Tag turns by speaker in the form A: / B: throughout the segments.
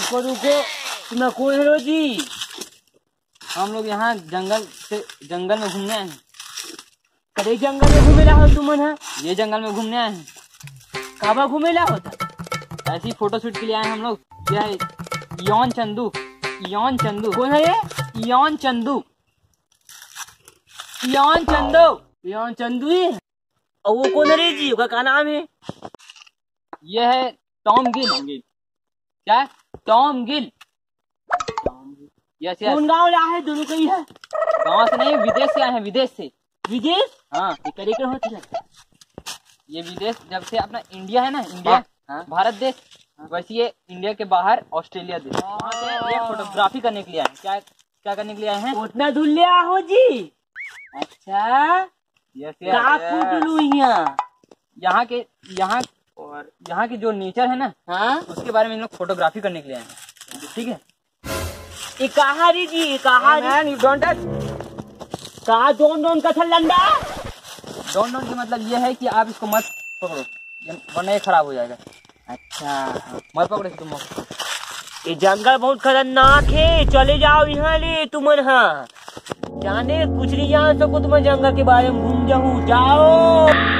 A: रुको रुको तुम्हें कौन है जी हम लोग यहाँ जंगल से, जंगल में घूमने आए हैं।
B: कदे जंगल में घूमे हो तुम है
A: ये जंगल में घूमने आए हैं।
B: काबा घूमे ला होता
A: ऐसे फ़ोटो शूट के लिए आए हम लोग। यह है? यौन चंदू। यौन चंदू।
B: कौन है ये?
A: यौन चंदू।
B: यौन चंदो। यौन चंदू ही और वो कौन है जी? का नाम है?
A: यह है टॉम गिल। क्या? टॉम गिल। यस यस
B: गाँव ला है दोनों कहीं है।
A: गाँव से नहीं विदेश से आए हैं विदेश से।
B: विदेश?
A: हाँ।
B: कर होती लगता
A: ये विदेश जब से अपना इंडिया है ना इंडिया
B: हाँ।
A: भारत देश वैसे ये इंडिया के बाहर ऑस्ट्रेलिया देश। वहाँ से ये फोटोग्राफी करने के लिए आए क्या क्या करने के लिए आए हैं?
B: उतना दूर ले हो जी अच्छा
A: यस
B: यहाँ
A: यहाँ के यहाँ और यहाँ की जो नेचर है ना
B: हाँ?
A: उसके बारे में इन लोग फोटोग्राफी करने के लिए आए हैं। ठीक है?
B: ये कहा रे जी ये कहा
A: यू डोंट टच
B: कहा दोन दोन का था लंडा?
A: डोंट डोंट का मतलब ये है कि आप इसको मत पकड़ो। वरना ये खराब हो जाएगा।
B: अच्छा।
A: मत पकड़ो तुम।
B: ये जंगल बहुत खतरनाक है। चले जाओ यहाँ ले तुम हाँ। जाने कुछ नहीं जान सको तुम जंगल के बारे में घूम जाऊ। जाओ।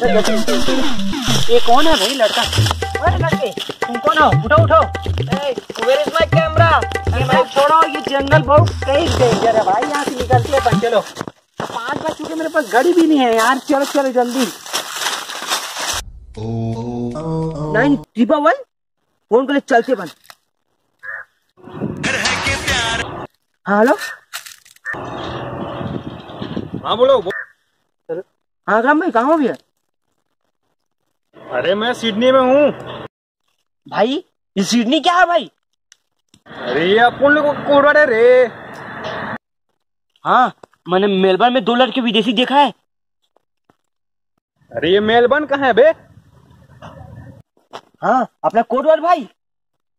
B: ये कौन है भाई लड़का?
A: अरे लड़के तुम कौन हो? उठो उठो। वेयर इज़ माय कैमरा
B: भाई छोड़ो ये जंगल बहुत कई डेंजर है भाई।
A: यहाँ से निकलते हैं अपन चलो।
B: पाँच बज चुके मेरे पास गाड़ी भी नहीं है यार। चलो चलो जल्दी। नाइन ट्रिपल वन फ़ोन करे चलते बन हाँ हेलो
C: हाँ बोलो।
B: हाँ राम भाई कहाँ हो भैया?
C: अरे मैं सिडनी में हूँ।
B: भाई ये सिडनी क्या है भाई?
C: अरे ये अपन लोग रे।
B: हाँ मैंने मेलबर्न में दो लड़के विदेशी देखा है।
C: अरे ये मेलबर्न कहाँ है बे?
B: हाँ अपना कोड वर्ड भाई।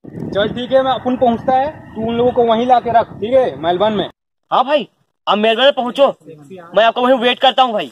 C: चल ठीक है मैं अपन पहुँचता है। तू उन लोगों को वहीं ला के रख ठीक है? मेलबर्न में।
B: हाँ भाई आप मेलबर्न पहुंचो। मैं आपको वहीं वेट करता हूँ भाई।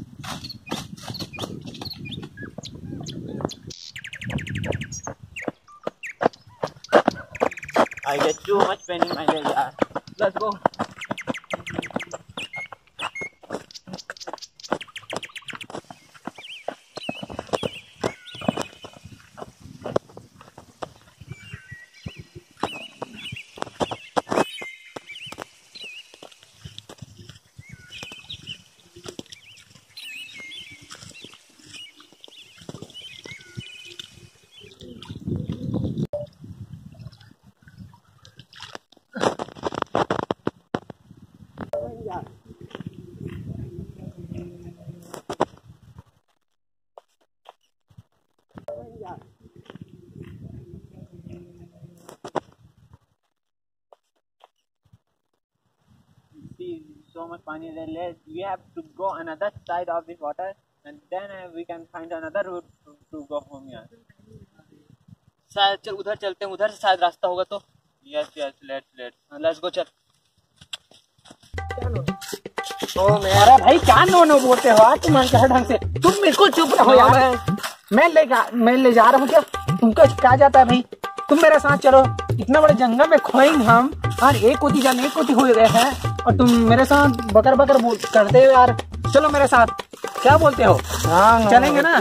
B: too much pain in my leg, yaar. Let's go.
D: So much pani there. Let we have to go another side of this water, and then uh, we can find another route to, to go home here.
A: शायद चल उधर चलते हैं उधर से शायद रास्ता होगा तो।
D: Yes, yes. Let's let's.
A: Let's go चल।
B: अरे भाई क्या नो नो बोलते हो? यार तुम क्या ढंग से। तुम बिल्कुल चुप रहो यार। मैं ले जा मैं ले जा रहा हूँ क्या? तुमको क्या जाता है भाई? तुम मेरे साथ चलो। इतना बड़े जंगल में खोएँगे हम। और एक कोती जान एक कोती हो गए हैं। और तुम मेरे साथ बकर बकर बोल करते हो यार। चलो मेरे साथ। क्या बोलते हो? चलेंगे ना.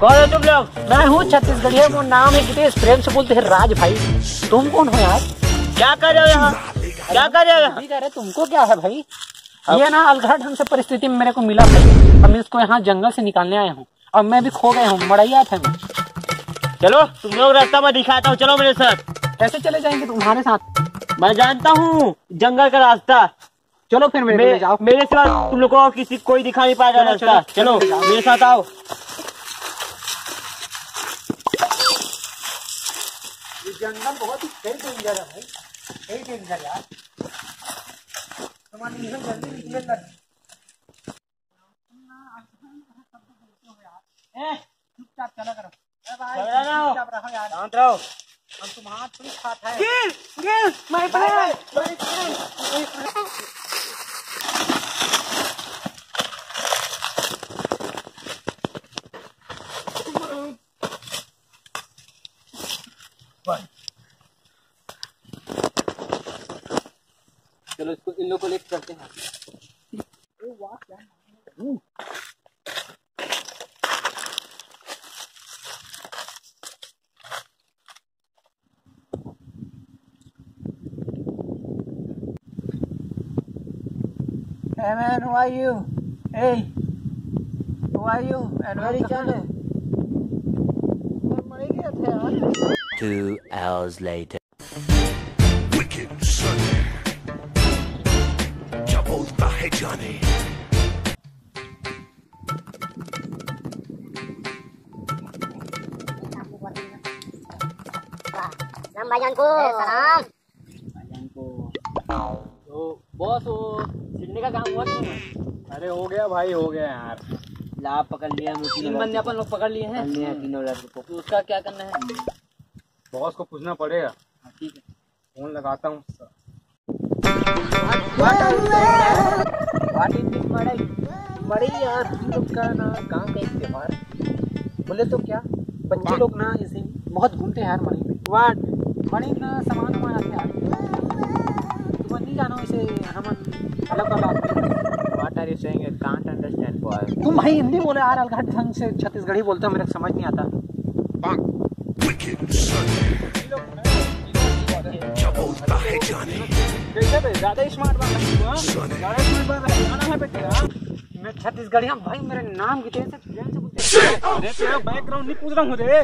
D: कौन हो तुम लोग?
B: मैं हूँ छत्तीसगढ़ी वो नाम है कितने प्रेम से बोलते हैं राज भाई। तुम कौन हो यार?
D: क्या कर रहे हो यहाँ? क्या कर रहे हो यहाँ?
B: कह रहे तुमको क्या है भाई? ये ना अलघा ढंग से परिस्थिति में मेरे को मिला भाई। अब मैं इसको यहाँ जंगल से निकालने आया हूँ। और मैं भी खो गया हूँ मड़ैया था मैं।
D: चलो तुम लोग रास्ता मैं दिखाता हूँ चलो मेरे साथ।
B: कैसे चले जाएँगे तुम्हारे साथ?
D: मैं जानता हूँ जंगल का रास्ता।
B: चलो फिर मेरे
D: मे,
B: जाओ।
D: मेरे सिवा तुम लोग को किसी कोई दिखा नहीं पाएगा
B: चलो,
D: रास्ता।
B: चलो,
D: चलो मेरे साथ आओ।
B: ये जंगल बहुत ही डेंजर है भाई। डेंजर यार। तुम्हारे जल्दी निकले कर चुपचाप चला करो। चुपचाप रहो यार।
D: शांत रहो।
B: हम तुम्हारा थोड़ी खाता है। गिर गिर
A: इन लोग को लेकर करते हैं
B: Hey man, who are you? Hey, who are you? And where is ही यार
E: Two hours later.
F: Johnny.
G: सलाम भाईजान को सलाम
A: भाईजान तो बॉस वो छिड़ने का काम हुआ क्यों
C: अरे हो गया भाई हो गया यार।
A: लाभ पकड़ लिया तीन बंदे अपन लोग पकड़ लिए हैं। तीनों लड़कों को। तो उसका क्या करना है?
C: बॉस को पूछना पड़ेगा।
A: ठीक है।
C: फ़ोन लगाता हूँ।
B: बोले तो क्या बच्चे लोग ना इसे बहुत घूमते हैं यार मणि में वाट मणि ना सामान वामान आते हैं यार तुम नहीं जानो इसे हम अलग का बात।
D: What are you saying? I can't understand, boy.
B: तुम भाई हिंदी बोले यार अलघट ढंग से छत्तीसगढ़ी बोलते हो मेरे समझ नहीं आता
F: Wicked Sunday. Double by Johnny.
C: कैसे बे ज़्यादा स्मार्ट बात? ज़्यादा स्मार्ट बात गाना है बेटे?
B: मैं छत्तीसगढ़ी हाँ भाई मेरे नाम की से से
C: तेरा बैकग्राउंड नहीं पूछ रहा हूँ रे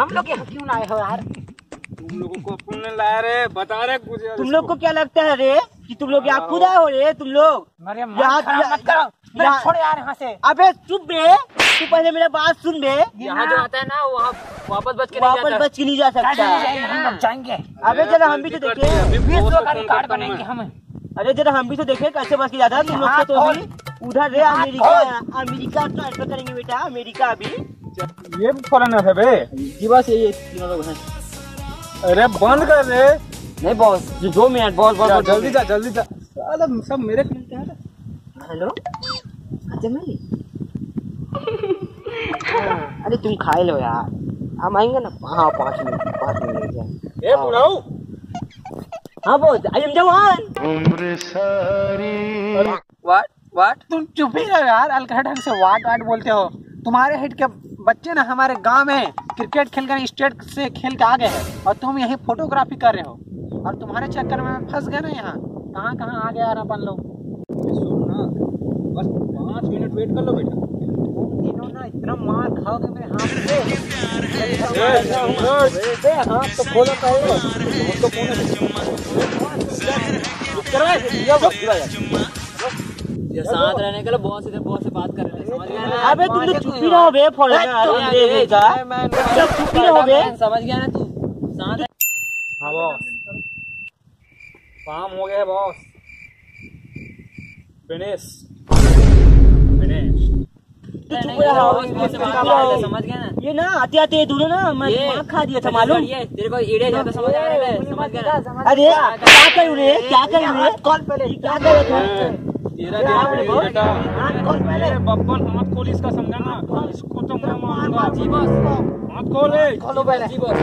B: हम लोग यहाँ क्यों लाए हो यार
C: तुम लोगों को नहीं लाया रे बता रहे
D: तुम लोग को क्या लगता है रे कि तुम लोग यहाँ खुद आए हो रे तुम लोग
B: छोड़ यार यहाँ से
D: अबे चुप बे तू पहले मेरा बात सुन बे
A: यहाँ जो आता है ना वहाँ वापस बच के नहीं
D: वापस बच के नहीं जा सकता।
B: हम लोग जाएँगे।
D: अबे जरा हम भी तो देखे।
B: बीस सौ का रिकॉर्ड बनेंगे हम।
D: अरे जरा हम भी तो देखे कैसे बच के जाता है। तुम लोग से तो भी उधर रे अमेरिका अमेरिका ट्रांसफ़र करेंगे बेटा अमेरिका अभी।
C: ये फॉरनर है बे।
A: जी बस यही तीनों लोग हैं।
C: अरे बंद कर रे।
A: नहीं बॉस जो दो मिनट बॉस बॉस
C: जल्दी जा जल्दी जा। साला सब मेरे को मिलते हैं
D: हेलो? अच्छा मैं अरे तुम खा लो यार। हम आएँगे ना हाँ पाँच मिनट पाँच मिनट
C: ए बुलाऊ
D: हाँ बोल आई एम जवान
B: वाट वाट तुम चुप ही रहो यार अलग ढंग से वाट वाट बोलते हो। तुम्हारे हिट के बच्चे ना हमारे गाँव में क्रिकेट खेल कर स्टेट से खेल के आ गए हैं और तुम यही फोटोग्राफी कर रहे हो। और तुम्हारे चक्कर में फंस गए ना यहाँ। कहाँ कहाँ आ गया यार अपन लोग?
C: सुन ना बस पाँच मिनट वेट कर लो बेटा।
B: इतना मार खाओगे मेरे हाथ से? हाथ तो खोलो पहले
A: ये साथ रहने के लिए बॉस इधर बॉस से बात कर रहे हैं। समझ गया ना?
D: अबे तुम तो चुप ही रहो बे चुप ही रहो बे।
A: समझ गया ना तू? साथ है
C: हाँ बॉस काम हो गया बॉस। फिनिश। फिनिश।
D: तू चुप रहो
A: कर रहे
D: रहो।
A: थे समझ गया ना।
D: ये ना आते आते दोनों ना मैं दिमाग खा दिया था मालूम
A: ये तेरे को ईड़े जाता समझ आ रहा है समझ गया
D: अरे क्या करूँ रे? क्या करूँ रे?
B: कॉल पहले
D: क्या करे तू
C: तेरा ध्यान बेटा
B: हाथ खोल पहले
C: अरे बब्बन हाथ खोल इसका समझा ना? इसको तो मैं मारूँगा।
A: जी बॉस।
C: हाथ खोले
B: खोलो पहले।
A: जी बॉस।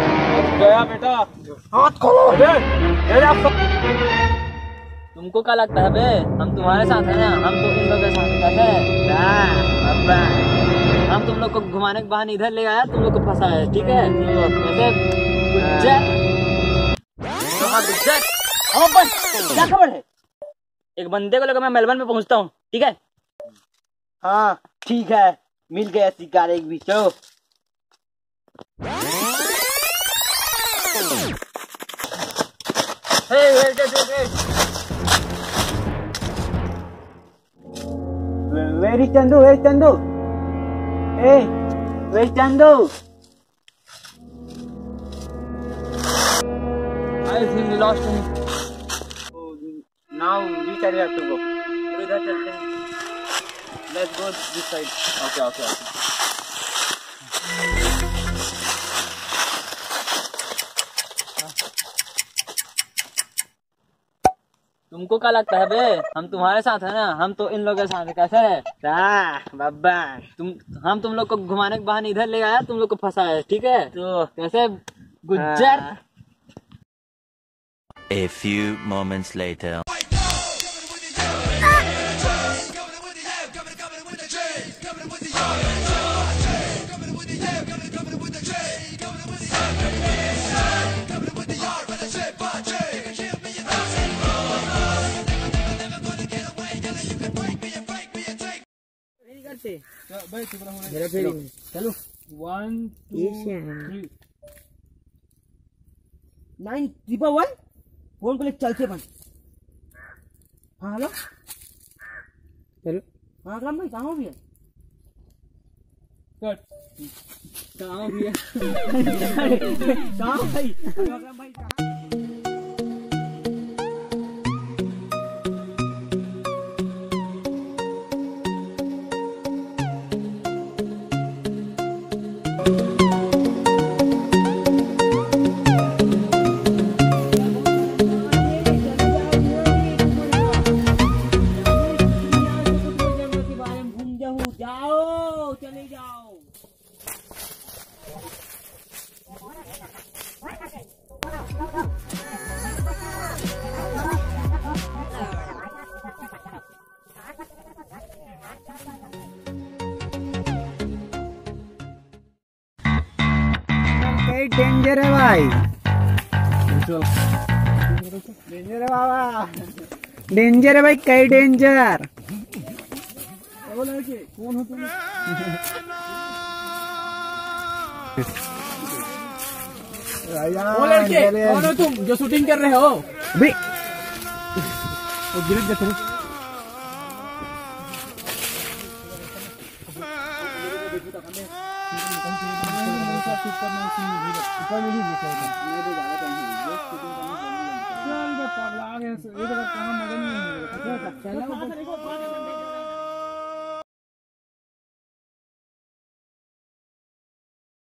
C: गया बेटा।
B: हाथ खोलो।
C: अरे आप
A: तुमको क्या लगता है बे? हम तुम्हारे साथ हैं ना हम तो इन लोगों के साथ कैसे अब्बा हम तुम लोग को घुमाने के बहाने इधर ले आया तुम लोग को फंसा है ठीक है? तो वैसे गुज्जर हाँ, हाँ, क्या खबर है? एक बंदे को लेकर मैं मेलबर्न में पहुँचता हूँ ठीक है?
D: हाँ ठीक है। मिल गया शिकार एक भी चलो
A: Hey, wait,
D: very Chandu very Chandu A very Chandu
A: I think we lost him.
D: Now we can have
A: to go चलते हैं लेट्स गो दिस साइड तुमको क्या लगता है बे? हम तुम्हारे साथ है ना हम तो इन लोगों के साथ कैसे है?
D: बाबा
A: तुम हम तुम लोग को घुमाने के बहाने इधर ले आया तुम लोग को फंसा है ठीक है? तो कैसे? Gujjar.
E: A few moments later.
C: One
A: nine triple one phone को ले चलते बन हाँ हेलो
B: हेलो
A: हाँ अकरम भाई कहाँ हो भैया
C: कट
A: कहाँ हो भैया कहाँ भाई। अकरम भाई।
B: भाई। डेंजर है बाबा। डेंजर है भाई कई डेंजर
C: वो लड़के कौन हो तुम जो शूटिंग कर रहे हो?
B: भाई।
C: गिरफ्त पगला